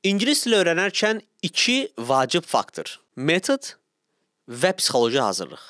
İngilis dili öyrənərkən iki vacib faktor: metod və psixoloji hazırlıq.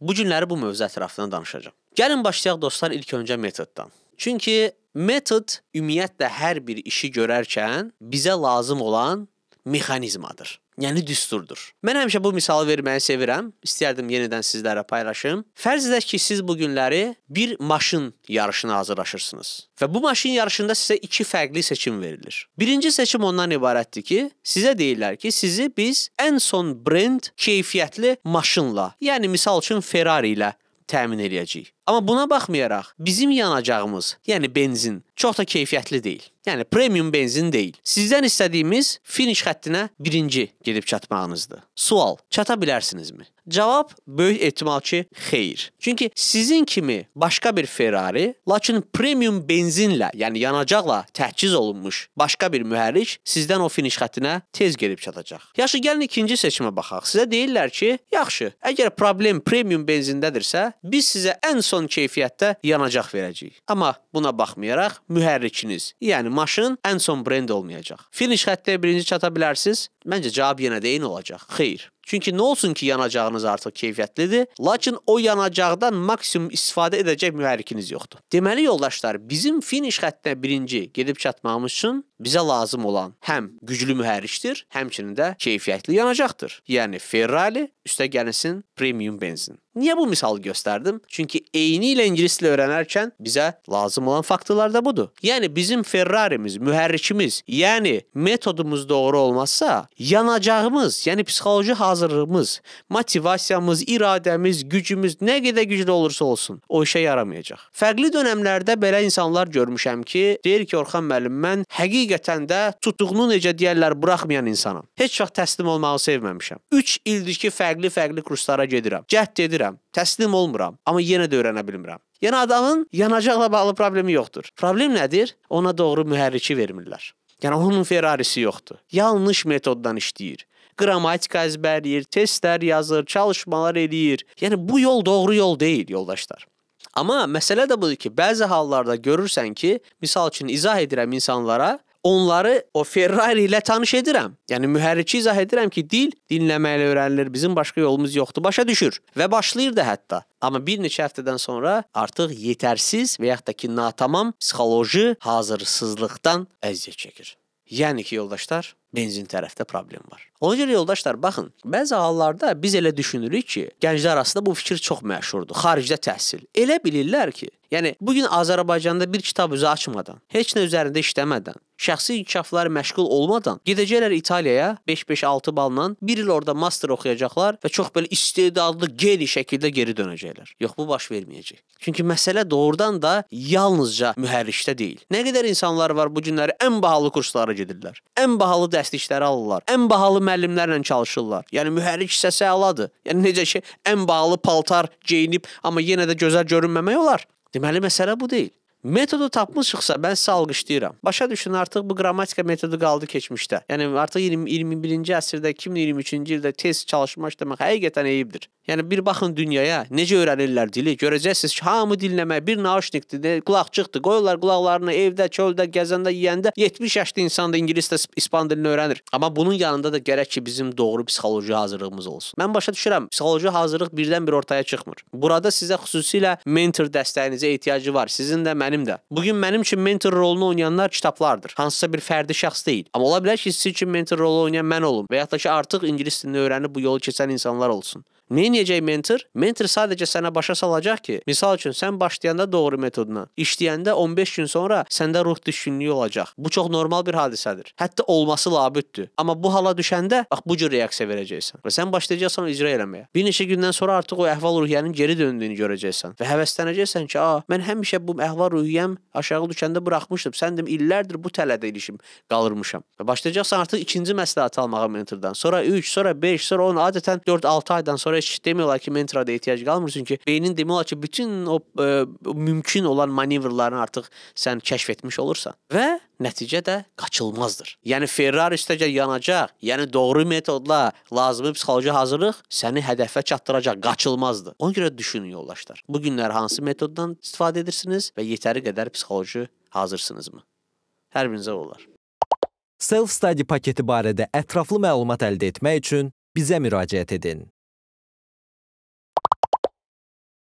Bu günləri bu mövzu ətrafında danışacağam. Gəlin başlayaq dostlar ilk öncə metoddan. Çünki metod ümumiyyətlə hər bir işi görərkən bizə lazım olan mexanizmadır. Yəni düsturdur. Mən həmişə bu misalı verməyi sevirəm. İstərdim yenidən sizlərə paylaşım. Fərz edək ki, siz bu günləri bir maşın yarışına hazırlaşırsınız və bu maşın yarışında sizə iki fərqli seçim verilir. Birinci seçim ondan ibarətdir ki, sizə deyirlər ki, sizi biz ən son brend keyfiyyətli maşınla, yəni misal üçün Ferrari ilə təmin eləyəcəyik. Amma buna baxmayaraq bizim yanacağımız, yəni benzin çox da keyfiyyətli deyil. Yəni premium benzin deyil. Sizdən istədiyimiz finiş xəttinə birinci gedib çatmağınızdır. Sual: çata bilərsinizmi? Cavab böyük ehtimal ki, xeyr. Çünki sizin kimi başqa bir Ferrari, lakin premium benzinlə, yəni yanacaqla təchiz olunmuş başqa bir mühərrik sizdən o finiş xəttinə tez gedib çatacaq. Yaxşı, gəlin ikinci seçimə baxaq. Sizə deyirlər ki, yaxşı, əgər problem premium benzindədirsə, biz sizə ən son keyfiyyətdə yanacaq verəcəyik. Amma buna baxmayaraq mühərrikiniz, yəni maşın ən son brend olmayacaq. Finiş xəttə birinci çata bilərsiniz? Məncə cavab yenə də eyni olacaq. Xeyr. Çünki nə olsun ki, yanacağınız artıq keyfiyyətlidir, lakin o yanacaqdan maksimum istifadə edəcək mühərrikiniz yoxdur. Deməli yoldaşlar, bizim finiş xəttinə birinci gedib çatmağımız üçün bizə lazım olan həm güclü mühərrikdir, həmçinin də keyfiyyətli yanacaqdır. Yəni Ferrari üstə gəlsin premium benzin. Niyə bu misalı göstərdim? Çünki eyni ilə ingilis dili öyrənərkən bizə lazım olan faktorlar da budur. Yəni bizim Ferrarimiz, mühərrikimiz, yəni metodumuz doğru olmazsa, yanacağımız, yəni psixoloji hazırlığımız, motivasiyamız, iradəmiz, gücümüz nə qədər güclü olursa olsun, o işə yaramayacaq. Fərqli dövrlərdə belə insanlar görmüşəm ki, deyir ki, Orxan müəllim, mən həqiqətən də tutduğunu necə deyirlər, buraxmayan insanam. Heç vaxt təslim olmağı sevməmişəm. 3 ildir ki, fərqli-fərqli kurslara gedirəm. Cəhd edirəm, təslim olmuram, amma yenə də öyrənə bilmirəm. Yəni adamın yanacaqla bağlı problemi yoxdur. Problem nədir? Ona doğru mühərriki vermirlər. Yəni onun Ferrarisi yoxdur. Yanlış metoddan işləyir. Qrammatika əzbərləyir, testlər yazır, çalışmalar eləyir. Yəni bu yol doğru yol deyil, yoldaşlar. Amma məsələ də budur ki, bəzi hallarda görürsən ki, misal üçün izah edirəm insanlara, onları o Ferrari ilə tanış edirəm. Yəni mühərriki izah edirəm ki, dil dinləməklə öyrənilir. Bizim başqa yolumuz yoxdur. Başa düşür və başlayır da hətta. Amma bir neçə həftədən sonra artıq yetərsiz və yaxud da ki, natamam psixoloji hazırsızlıqdan əziyyət çəkir. Yəni ki, yoldaşlar, benzin tərəfdə problem var. Ona görə yoldaşlar, baxın, bəzi hallarda biz elə düşünürük ki, gənclər arasında bu fikir çox məşhurdur. Xaricdə təhsil. Elə bilirlər ki, yəni bu gün Azərbaycanda bir kitab üzü açmadan, heç nə üzərində işləmədən, şəxsi inkişafları məşğul olmadan gedəcəklər İtaliyaya 5-5-6 balla 1 il orada master oxuyacaqlar və çox belə istedadlı, geni şəkildə geri dönəcəklər. Yox, bu baş verməyəcək. Çünki məsələ doğrudan da yalnızca mühərrikdə deyil. Nə qədər insanlar var bu günləri ən bahalı kurslara gedirlər. Ən bahalı dərslikləri alırlar. Ən bahalı müəllimlərlə çalışırlar. Yəni mühərrik hissəsi əladır. Yəni necə ki, ən bahalı paltar geyinib, amma yenə də gözəl görünməmək olar. Deməli məsələ bu deyil. Metodu tapmışıqsa mən sizə alqışlayıram. Başa düşün, artıq bu qrammatika metodu qaldı keçmişdə. Yəni artıq 20 21-ci əsrdə 2023-cü ildə test çalışmaq demək həqiqətən eyibdir. Yəni bir baxın dünyaya, necə öyrənirlər dili. Görəcəksiniz ki, hamı dinləmək, bir nauşnikdir, qulaqçıqdır. Qoyurlar qulaqlarını evdə, çöldə, gəzəndə, yeyəndə 70 yaşlı insan da ingilis də ispan dilini öyrənir. Amma bunun yanında da gərək ki, bizim doğru psixoloji hazırlığımız olsun. Mən başa düşürəm, psixoloji hazırlıq birdən-bir ortaya çıxmır. Burada sizə xüsusilə mentor dəstəyinizə ehtiyacı var. Sizin də mənim də. Bu gün mənim üçün mentor rolunu oynayanlar kitablardır. Hansısa bir fərdi şəxs deyil. Amma ola bilər ki, siz üçün mentor rolu oynayan mən olum və ya da ki, artıq ingilis dilini öyrənib bu yolu keçən insanlar olsun. Nə edəcək mentor? Mentor sadəcə sənə başa salacaq ki, misal üçün sən başlayanda doğru metodla, işləyəndə 15 gün sonra səndə ruh düşkünlüyü olacaq. Bu çox normal bir hadisədir. Hətta olması labüddür. Amma bu hala düşəndə bax bu cür reaksiya verəcəksən və sən başlayacaqsan icra eləməyə. Bir neçə gündən sonra artıq o əhval-ruhiyyənin geri döndüyünü görəcəksən və həvəslənəcəksən ki, "A, mən həmişə bu əhval-ruhiyyəm aşağı düşəndə buraxmışdım. Sən demə illərdir bu tələdə ilişim qalırmışam." Və başlayacaqsan artıq ikinci məsləhət almağa mentordan. Sonra 3, sonra 5, sonra 10, adətən 4-6 aydan sonra heç demək olar ki, mentora da ehtiyac qalmır çünki beynin demək olar ki, bütün o ə, mümkün olan manevrlarını artıq sən kəşf etmiş olursan və nəticə də qaçılmazdır. Yəni Ferrari üstəcə yanacaq, yəni doğru metodla lazımi psixoloji hazırlıq səni hədəfə çatdıracaq, qaçılmazdır. Ona görə düşünün yoldaşlar. Bu günlər hansı metoddan istifadə edirsiniz və yetəri qədər psixoloji hazırsınızmı? Hər birinizə olar. Self-study paketi barədə ətraflı məlumat əldə etmək üçün bizə müraciət edin.